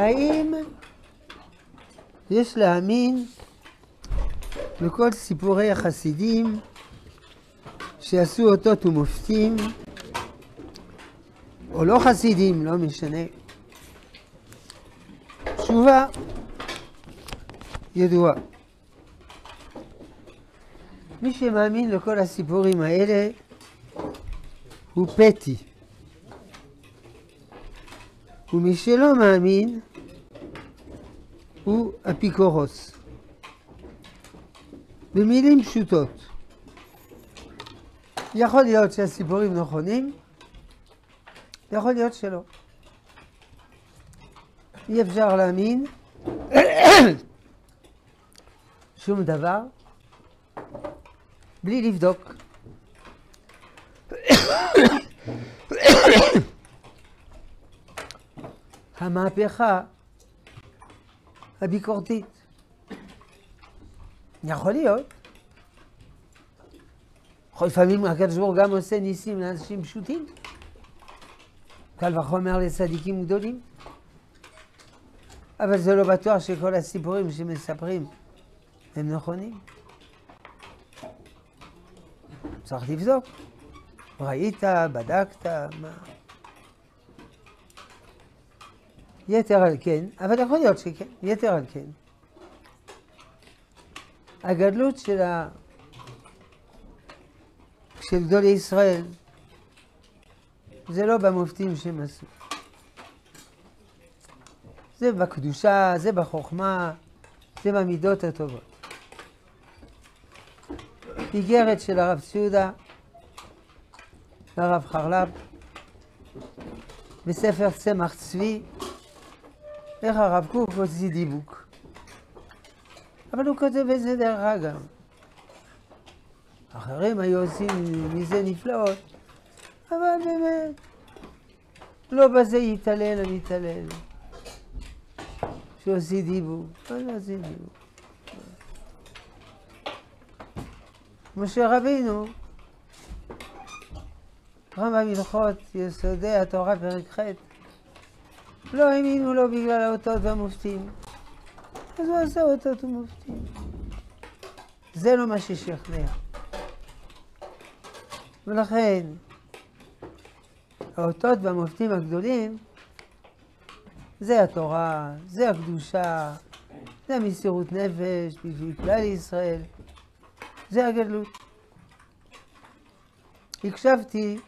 האם יש להאמין לכל סיפורי החסידים שעשו אותות ומופתים, או לא חסידים, לא משנה. תשובה ידועה. מי שמאמין לכל הסיפורים האלה הוא פטי. ומי שלא מאמין הוא אפיקורוס. במילים פשוטות, יכול להיות שהסיפורים נכונים, יכול להיות שלא. אי אפשר להאמין שום דבר בלי לבדוק. המהפכה הביקורתית. יכול להיות. לפעמים הקדוש ברוך גם עושה ניסים לאנשים פשוטים. קל וחומר לצדיקים גדולים. אבל זה לא בטוח שכל הסיפורים שמספרים הם נכונים. צריך לבדוק. ראית, בדקת, מה... יתר על כן, אבל יכול להיות שכן, יתר על כן. הגדלות של, ה... של גדולי ישראל זה לא במופתים שהם עשו. זה בקדושה, זה בחוכמה, זה במידות הטובות. איגרת של הרב ציודה, הרב חרל"פ, בספר צמח צבי, איך הרב קוק הוציא דיבוק. אבל הוא כותב את זה דרך אגב. אחרים היו עושים מזה נפלאות, אבל באמת, לא בזה יתעלל המתעלל. שעושה דיבוק, לא עושה דיבוק. משה רבינו, רמב"ם הלכות יסודי התורה פרק ח' לא האמינו לו בגלל האותות והמופתים. אז הוא עשה אותות ומופתים. זה לא מה ששכנע. ולכן, האותות והמופתים הגדולים זה התורה, זה הקדושה, זה המסירות נפש בשביל כלל ישראל, זה הגדלות. הקשבתי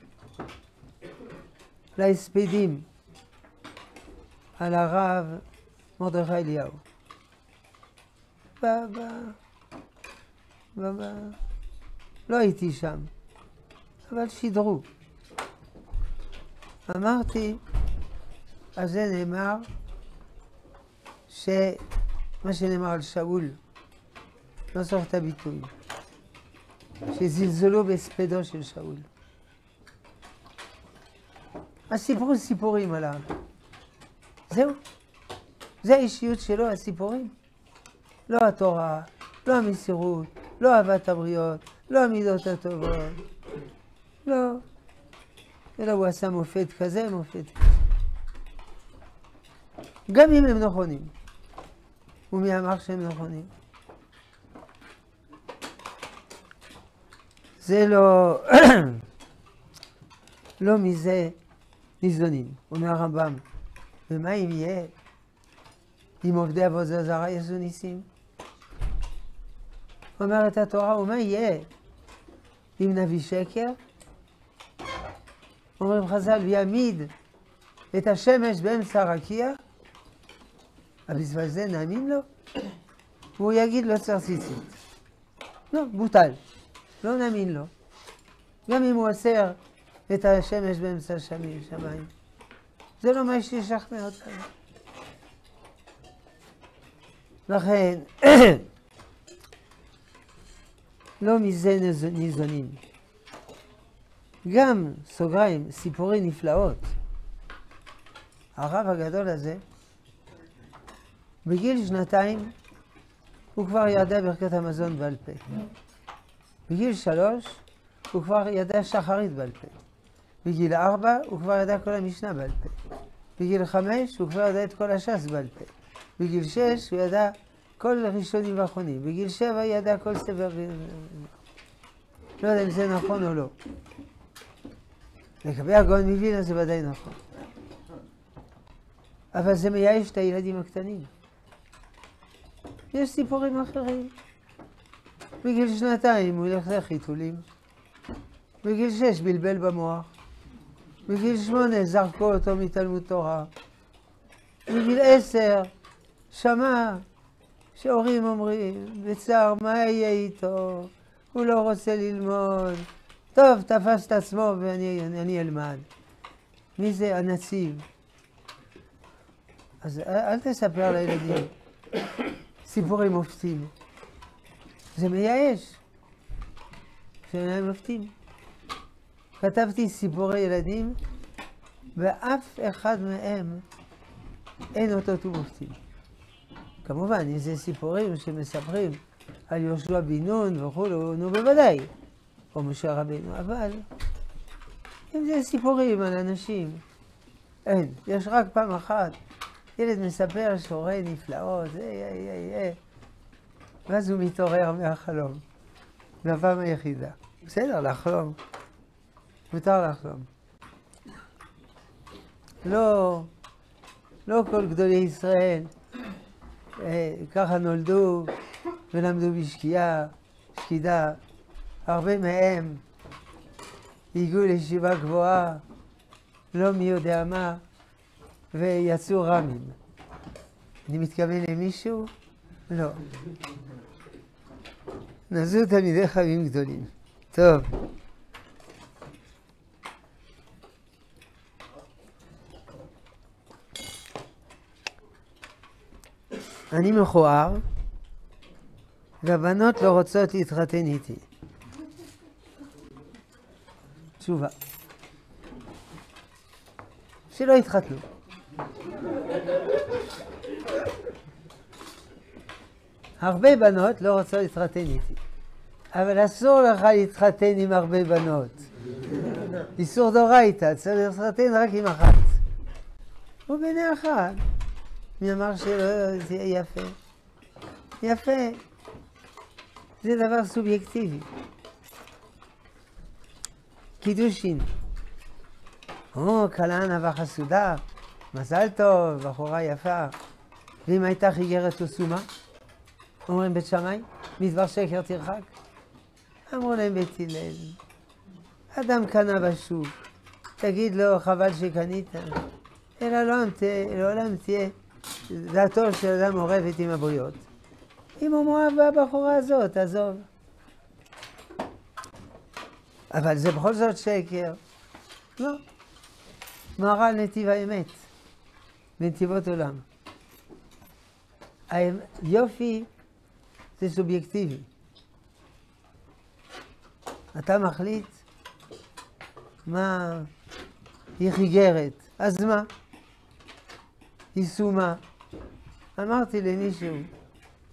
להספדים על הרב מרדכי אליהו. ב... ב... ב... ב... לא הייתי שם, אבל שידרו. אמרתי, על זה נאמר שמה שנאמר על שאול, לא צריך את הביטוי, שזלזלו בהספדו של שאול. אז סיפרו סיפורים עליו. זהו. זה האישיות שלו, הסיפורים. לא התורה, לא המסירות, לא אהבת הבריות, לא המידות הטובות. לא. אלא הוא עשה מופת כזה, מופת כזה. גם אם הם נכונים. ומי אמר שהם נכונים? זה לא, לא מזה ניזונים, אומר הרמב"ם. ומה אם יהיה? אם עובדי עבודה זרה יעשו ניסים? אומרת התורה, ומה יהיה? אם נביא שקר? אומרים חז"ל, ויעמיד את השמש באמצע הרקיע? אבל זה נאמין לו? והוא יגיד לא צריך ציצית. לא, בוטל. לא נאמין לו. גם אם הוא אוסר את השמש באמצע השמיים. זה לא מה שישכנע אותנו. לכן, לא מזה ניזונים. גם, סוגריים, סיפורי נפלאות. הרב הגדול הזה, בגיל שנתיים הוא כבר ידע ברכת המזון בעל פה. בגיל שלוש הוא כבר ידע שחרית בעל פה. בגיל ארבע הוא כבר ידע כל המשנה בעל פה. בגיל חמש הוא כבר ידע את כל הש"ס בעל פה. בגיל שש הוא ידע כל ראשונים ואחרונים. בגיל שבע ידע כל ספר... לא יודע אם זה נכון או לא. לגבי הגאון מווילנה זה ודאי נכון. אבל זה מייאש את הילדים הקטנים. יש סיפורים אחרים. בגיל שנתיים הוא ילך לחיתולים. בגיל שש בלבל במוח. בגיל שמונה זרקו אותו מתלמוד תורה. בגיל עשר שמע שהורים אומרים בצער מה יהיה איתו, הוא לא רוצה ללמוד. טוב, תפס את עצמו ואני אלמד. מי זה הנציב? אז אל תספר לילדים סיפורים מופתים. זה מייאש. שאינם מופתים. כתבתי סיפורי ילדים, ואף אחד מהם אין אותות ומופתים. כמובן, אם זה סיפורים שמספרים על יהושע בן נון וכולו, נו בוודאי, או משה רבינו, אבל אם זה סיפורים על אנשים, אין. יש רק פעם אחת, ילד מספר שורי נפלאות, איי, איי, איי, איי, ואז הוא מתעורר מהחלום. בפעם היחידה. בסדר, לחלום. מותר לחלום. לא, לא כל גדולי ישראל אה, ככה נולדו ולמדו בשקיעה, שקידה. הרבה מהם הגיעו לישיבה גבוהה, לא מי יודע מה, ויצאו רמים. אני מתכוון למישהו? לא. נעשו תלמידי חיים גדולים. טוב. אני מכוער, והבנות לא רוצות להתחתן איתי. תשובה. שלא יתחתנו. הרבה בנות לא רוצות להתחתן איתי, אבל אסור לך להתחתן עם הרבה בנות. איסור דורייתא, צריך להתחתן רק עם אחת. הוא בעיני אחת. מי אמר שלא תהיה יפה? יפה. זה דבר סובייקטיבי. קידושין. או, כלה ענווה חסודה, מזל טוב, בחורה יפה. ואם הייתה חיגרת או סומה? אומרים בית שמאי, מדבר שקר תרחק. אמרו להם בית הלל, אדם קנה בשוק, תגיד לו חבל שקנית, אלא לא לעולם תהיה דעתו של אדם מעורבת עם הבריות. אם הוא מאוהב בבחורה הזאת, עזוב. אבל זה בכל זאת שקר. לא. מהר"ל נתיב האמת, בנתיבות עולם. היופי זה סובייקטיבי. אתה מחליט מה היא חיגרת, אז מה? יישומה. אמרתי למישהו,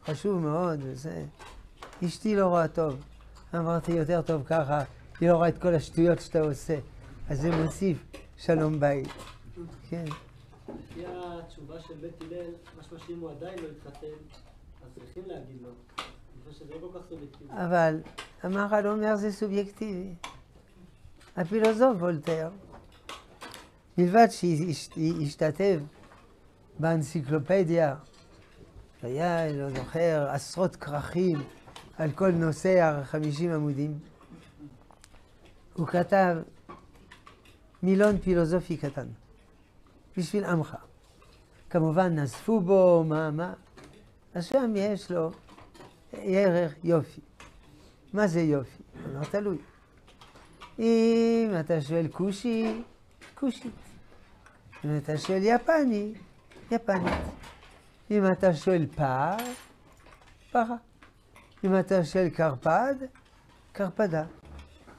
חשוב מאוד, וזה, אשתי לא רואה טוב. אמרתי, יותר טוב ככה, היא לא רואה את כל השטויות שאתה עושה. אז זה מוסיף שלום בית. כן. לפי התשובה של בית הלל, משמע שאם הוא עדיין לא התחתן, אז צריכים להגיד לו. לא אבל המהר"ל אומר זה סובייקטיבי. הפילוסוף וולטר, מלבד שהשתתף באנציקלופדיה, היה, לא זוכר, עשרות כרכים על כל נושא החמישים עמודים, הוא כתב מילון פילוסופי קטן, בשביל עמך. כמובן נזפו בו, מה, מה, אז שם יש לו ערך יופי. מה זה יופי? לא תלוי. אם אתה שואל כושי, כושית. אם אתה שואל יפני, יפנית. אם אתה שואל פר, פרה. אם אתה שואל קרפד, קרפדה.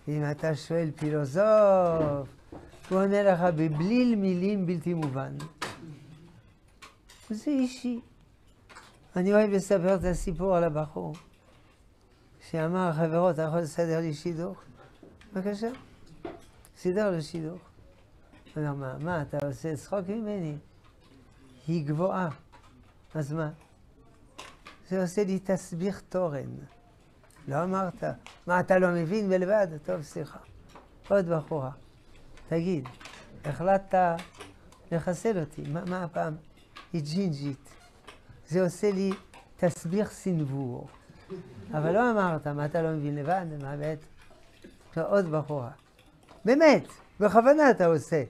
אם אתה שואל פילוסוף, הוא עונה לך בבליל מילים בלתי מובן. זה אישי. אני אוהב לספר את הסיפור על הבחור, שאמר, חברות, אתה יכול לסדר לי שידוך? בבקשה. סידר לו שידוך. אומר, מה, מה, אתה עושה צחוק ממני? היא גבוהה. אז מה? זה עושה לי תסביך תורן. לא אמרת, מה, אתה לא מבין בלבד? טוב, סליחה. עוד בחורה. תגיד, החלטת לחסל אותי, מה, מה הפעם? היא ג'ינג'ית. זה עושה לי תסביך סנוור. אבל לא אמרת, מה אתה לא מבין לבד? מה באמת? עוד בחורה. באמת, בכוונה אתה עושה.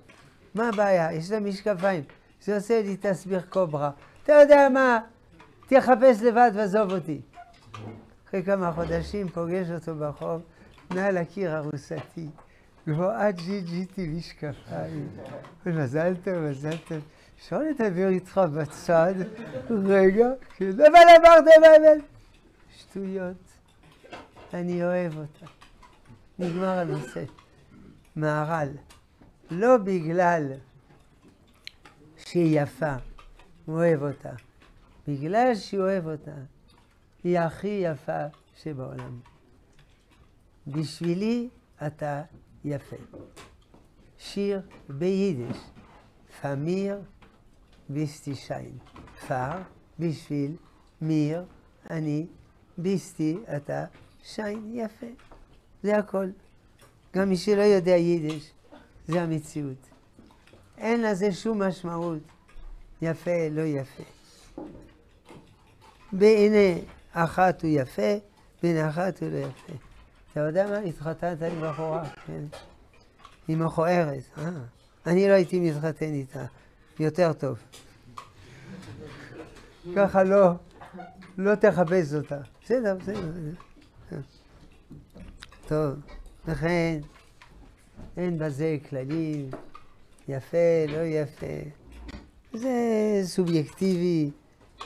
מה הבעיה? יש לה משקפיים. זה עושה לי תסביך קוברה. אתה יודע מה? תחפש לבד ועזוב אותי. אחרי כמה חודשים פוגש אותו ברחוב, מעל הקיר ארוסתי. גבוהה ג'י-ג'יטי משקפיים. מזל טוב, מזל טוב. אפשר לדבר איתך בצד? רגע, כן, אבל אמרת באמת. שטויות. אני אוהב אותה. נגמר הנושא. מהר"ל, לא בגלל שהיא יפה, הוא אוהב אותה. בגלל שהוא אוהב אותה, היא הכי יפה שבעולם. בשבילי אתה יפה. שיר ביידיש, פמיר ביסטי שיין. פר, בשביל, מיר, אני, ביסטי, אתה, שיין, יפה. זה הכל. גם מי שלא יודע יידיש, זה המציאות. אין לזה שום משמעות, יפה, לא יפה. בעיני אחת הוא יפה, בעיני אחת הוא לא יפה. אתה יודע מה? התחתנת עם בחורה, כן. עם מכוערת, אה. אני לא הייתי מתחתן איתה, יותר טוב. ככה לא, לא תחפש אותה. בסדר, בסדר. טוב, לכן אין בזה כללים, יפה, לא יפה. זה סובייקטיבי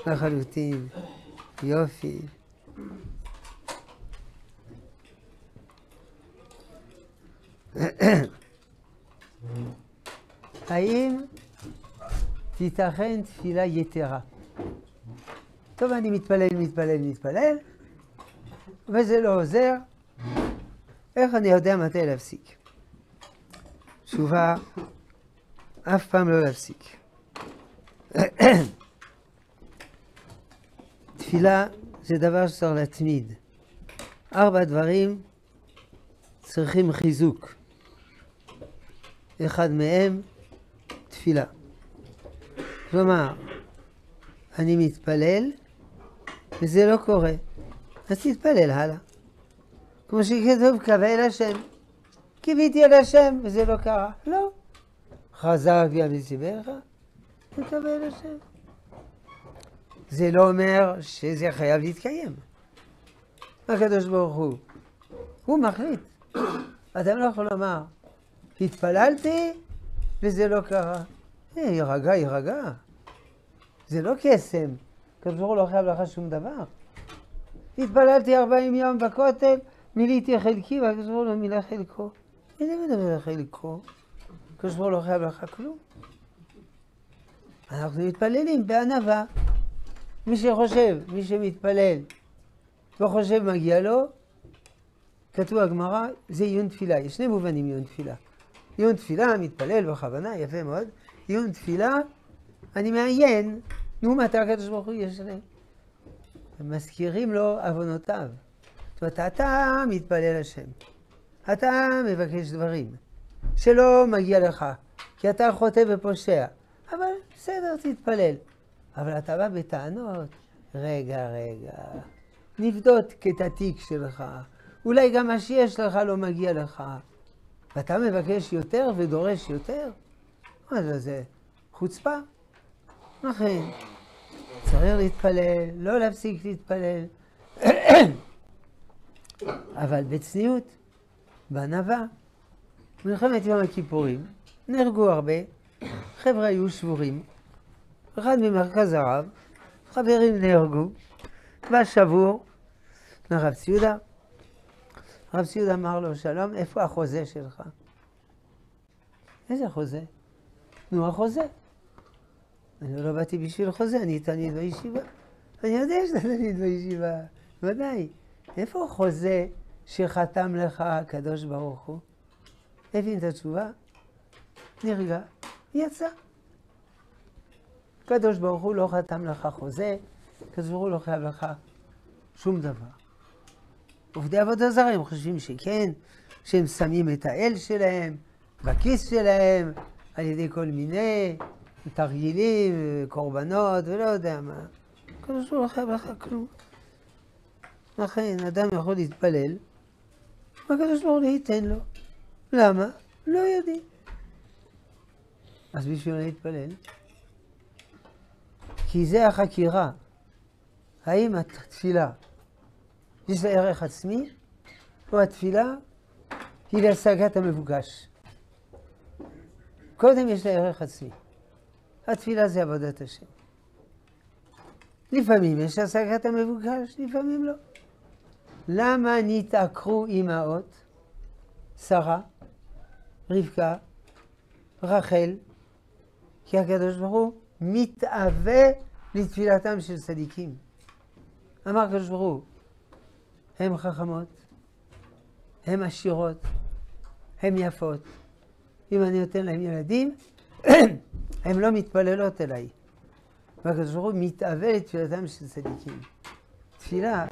לחלוטין. יופי. האם תיתכן תפילה יתרה? טוב, אני מתפלל, מתפלל, מתפלל, וזה לא עוזר. איך אני יודע מתי להפסיק? תשובה, אף פעם לא להפסיק. תפילה זה דבר שצריך להתמיד. ארבע דברים צריכים חיזוק. אחד מהם, תפילה. כלומר, אני מתפלל וזה לא קורה, אז תתפלל הלאה. כמו שכתוב, קווה אל השם. קיוויתי אל השם וזה לא קרה. לא. חזק וימיסי ברך, תקווה אל השם. זה לא אומר שזה חייב להתקיים. הקדוש ברוך הוא, הוא מחליט. אדם לא יכול לומר, התפללתי וזה לא קרה. אה, יירגע, יירגע. זה לא קסם. הקדוש ברוך הוא לא חייב לך שום דבר. התפללתי ארבעים יום בכותל, מילאתי חלקי, והקדוש ברוך הוא לא מילא חלקו. איזה מדבר על חלקו? הקדוש ברוך הוא לא חייב לך כלום. אנחנו מתפללים בענווה. מי שחושב, מי שמתפלל וחושב מגיע לו, כתוב הגמרא, זה עיון תפילה. יש שני מובנים עיון תפילה. עיון תפילה, מתפלל בכוונה, יפה מאוד. עיון תפילה, אני מעיין, נו, מתי הקדוש ברוך הוא ישלם? מזכירים לו עוונותיו. זאת אומרת, אתה מתפלל השם. אתה מבקש דברים שלא מגיע לך, כי אתה חוטא ופושע. אבל בסדר, תתפלל. אבל אתה בא בטענות, רגע, רגע, נבדוק את התיק שלך, אולי גם מה שיש לך לא מגיע לך, ואתה מבקש יותר ודורש יותר? מה זה, זה חוצפה? לכן, צריך להתפלל, לא להפסיק להתפלל, אבל בצניעות, בענווה. מלחמת יום הכיפורים, נהרגו הרבה, חבר'ה היו שבורים, אחד ממרכז הרב, חברים נהרגו, בא שבור לרב ציודה. רב ציודה אמר לו, שלום, איפה החוזה שלך? איזה חוזה? נו, החוזה. אני לא באתי בשביל חוזה, אני תלמיד בישיבה. אני יודע שאתה תלמיד בישיבה, ודאי. איפה החוזה שחתם לך הקדוש ברוך הוא? הבין את התשובה? נרגע, יצא. הקדוש ברוך הוא לא חתם לך חוזה, הקדוש ברוך הוא לא חייב לך שום דבר. עובדי עבודה זרה הם חושבים שכן, שהם שמים את האל שלהם בכיס שלהם על ידי כל מיני תרגילים, קורבנות ולא יודע מה. הקדוש ברוך הוא לא חייב לך כלום. לכן אדם יכול להתפלל, והקדוש ברוך הוא ייתן לו. למה? לא יודעים. אז בשביל להתפלל? כי זה החקירה. האם התפילה יש לה ערך עצמי, או התפילה היא להשגת המבוקש. קודם יש לה ערך עצמי. התפילה זה עבודת השם. לפעמים יש השגת המבוקש, לפעמים לא. למה נתעקרו אמהות? שרה, רבקה, רחל, כי הקדוש ברוך הוא מתאווה לתפילתם של צדיקים. אמר הקדוש ברוך הוא, הן חכמות, הן עשירות, הן יפות. אם אני נותן להם ילדים, הן לא מתפללות אליי. והקדוש ברוך הוא מתאווה לתפילתם של צדיקים. תפילה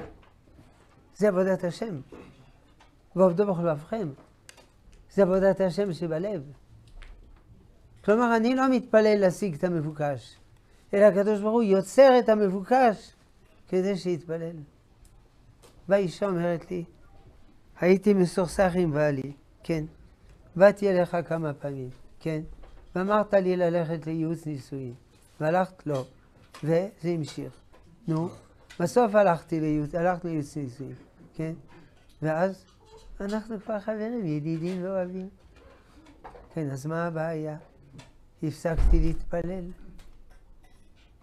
זה עבודת השם. ועובדו בכל לבבכם. זה עבודת השם שבלב. כלומר, אני לא מתפלל להשיג את המבוקש, אלא הקדוש ברוך הוא יוצר את המבוקש כדי שיתפלל. והאישה אומרת לי, הייתי מסוכסך עם בעלי, כן. באתי אליך כמה פעמים, כן. ואמרת לי ללכת לייעוץ נישואין, והלכת לא, וזה המשיך. נו, בסוף הלכתי לייעוץ, הלכת לייעוץ נישואין, כן. ואז אנחנו כבר חברים, ידידים ואוהבים. כן, אז מה הבעיה? הפסקתי להתפלל.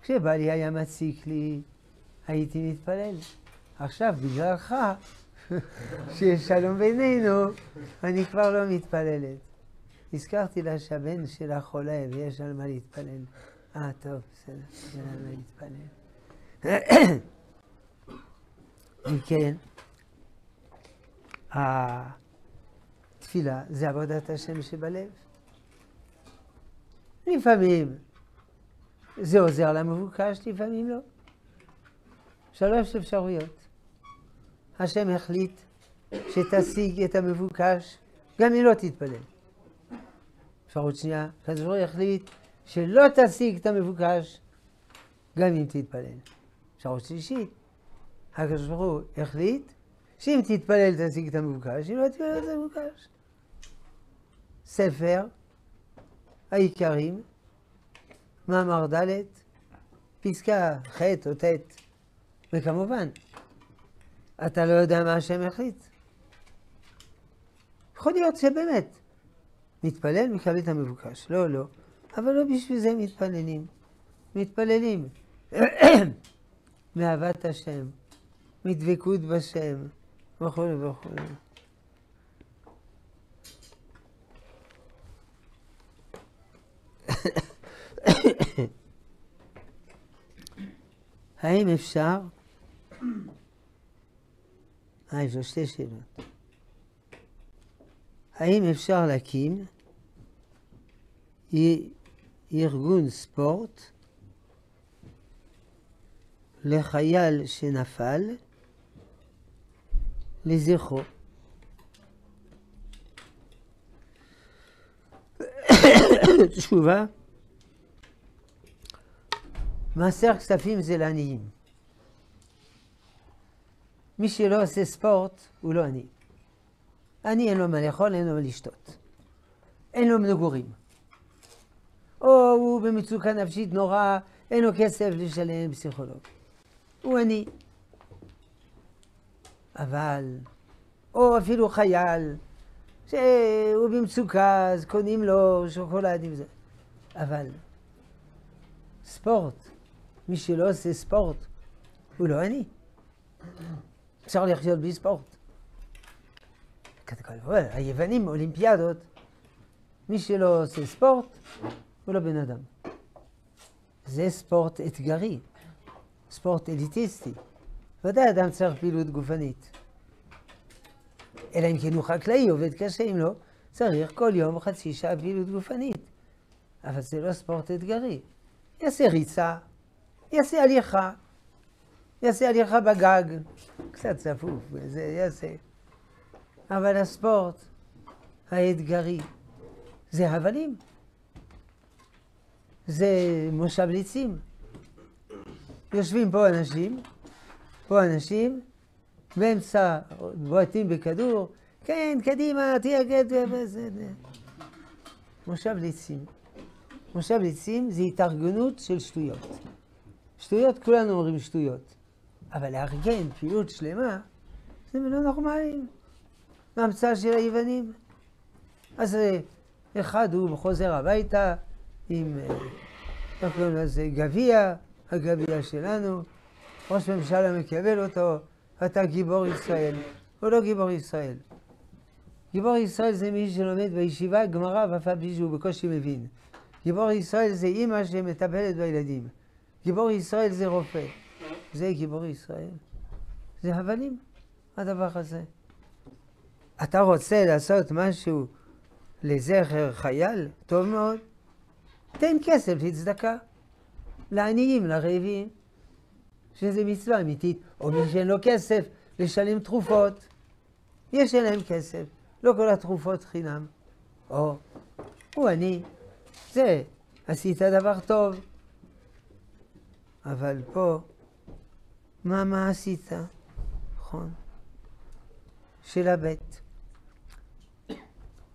כשבעלי היה מציק לי, הייתי מתפלל. עכשיו, בגללך, שיש שלום בינינו, אני כבר לא מתפללת. הזכרתי לה שהבן שלה חולה ויש על מה להתפלל. אה, טוב, בסדר, אין על מה להתפלל. אם כן, התפילה זה עבודת השם שבלב. לפעמים זה עוזר למבוקש, לפעמים לא. שלוש אפשרויות. השם החליט שתשיג את המבוקש, גם אם לא תתפלל. אפשרות שנייה, הקדוש ברוך הוא החליט שלא תשיג את המבוקש, גם אם תתפלל. אפשרות שלישית, הקדוש ברוך הוא החליט שאם תתפלל תשיג את המבוקש, אם לא תתפלל את המבוקש. ספר העיקרים, מאמר ד', פסקה ח' או ט', וכמובן, אתה לא יודע מה השם החליט. יכול להיות שבאמת, מתפלל, מקבל את המבוקש. לא, לא. אבל לא בשביל זה מתפללים. מתפללים מאהבת השם, מדבקות בשם, וכו' וכו'. האם אפשר אה, יש לו שתי שאלות. האם אפשר להקים ארגון ספורט לחייל שנפל לזכרו? תשובה, מעשר כספים זה לעניים. מי שלא עושה ספורט הוא לא עני. עני אין לו מה לאכול, אין לו מה לשתות. אין לו מגורים. או הוא במצוקה נפשית נורא, אין לו כסף לשלם פסיכולוג. הוא עני. אבל, או אפילו חייל, שהוא במצוקה, אז קונים לו שוקולד עם זה. אבל ספורט, מי שלא עושה ספורט, הוא לא עני. אפשר לחיות בלי ספורט. היוונים אולימפיאדות, מי שלא עושה ספורט, הוא לא בן אדם. זה ספורט אתגרי, ספורט אליטיסטי. ודאי אדם צריך פעילות גופנית. אלא אם כן הוא חקלאי, עובד קשה, אם לא, צריך כל יום חצי שעה פעילות גופנית. אבל זה לא ספורט אתגרי. יעשה ריצה, יעשה הליכה, יעשה הליכה בגג, קצת צפוף, זה יעשה. אבל הספורט האתגרי זה הבלים, זה מושב ליצים. יושבים פה אנשים, פה אנשים, באמצע בועטים בכדור, כן, קדימה, תהיה גד... מושב ליצים. מושב ליצים זה התארגנות של שטויות. שטויות, כולנו אומרים שטויות. אבל לארגן פעילות שלמה, זה לא נורמלי. מהמצאה של היוונים. אז אה, אחד הוא חוזר הביתה עם, אה, איך קוראים לזה, גביע, הגביע שלנו, ראש ממשלה מקבל אותו, אתה גיבור ישראל. הוא לא גיבור ישראל. גיבור ישראל זה מי שלומד בישיבה גמרא ואף על פי שהוא בקושי מבין. גיבור ישראל זה אימא שמטפלת בילדים. גיבור ישראל זה רופא. זה גיבור ישראל. זה הבלים, הדבר הזה. אתה רוצה לעשות משהו לזכר חייל? טוב מאוד. תן כסף לצדקה. לעניים, לרעבים. שזה מצווה אמיתית. או מי שאין לו כסף, לשלם תרופות. יש להם כסף. לא כל התרופות חינם. או, הוא עני. זה, עשית דבר טוב. אבל פה, מה, מה עשית? נכון. שאלה ב'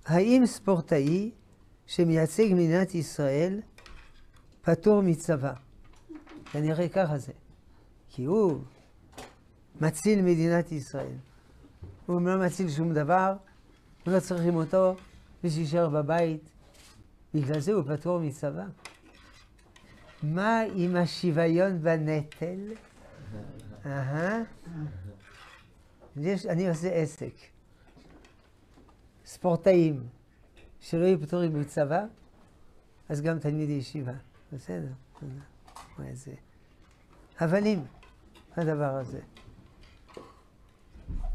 האם ספורטאי שמייצג מדינת ישראל פטור מצבא? כנראה ככה זה. כי הוא מציל מדינת ישראל. הוא לא מציל שום דבר, לא צריכים אותו ושישאר בבית. בגלל זה הוא פטור מצבא. מה עם השוויון בנטל? אהה. אני עושה עסק. ספורטאים שלא יהיו פטורים מצבא, אז גם תלמידי ישיבה. בסדר. איזה... הבלים, הדבר הזה.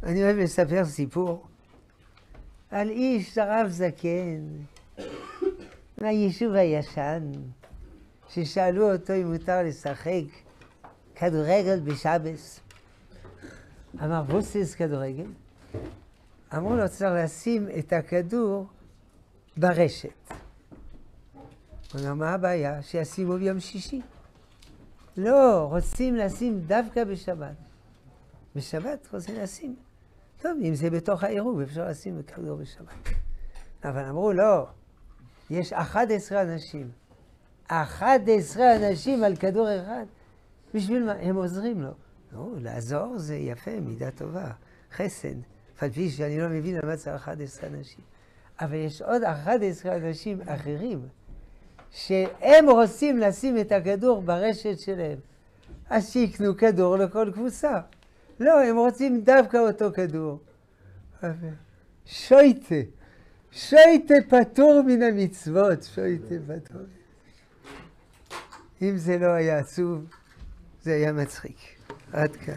אני אוהב לספר סיפור על איש הרב זקן מהיישוב הישן, ששאלו אותו אם מותר לשחק כדורגל בשבס. אמר, בוסס כדורגל? אמרו לו, צריך לשים את הכדור ברשת. הוא אמר, מה הבעיה? שישימו ביום שישי. לא, רוצים לשים דווקא בשבת. בשבת רוצים לשים. טוב, אם זה בתוך העירוב, אפשר לשים כדור בשבת. אבל אמרו, לא, יש 11 אנשים. 11 אנשים על כדור אחד. בשביל מה? הם עוזרים לו. לא, לעזור זה יפה, מידה טובה, חסד. אף על פי שאני לא מבין למה צריך 11 אנשים. אבל יש עוד 11 אנשים אחרים, שהם רוצים לשים את הכדור ברשת שלהם. אז שיקנו כדור לכל קבוצה. לא, הם רוצים דווקא אותו כדור. שויטה, שויטה פטור מן המצוות, שויטה פטור. אם זה לא היה עצוב, זה היה מצחיק. עד כאן.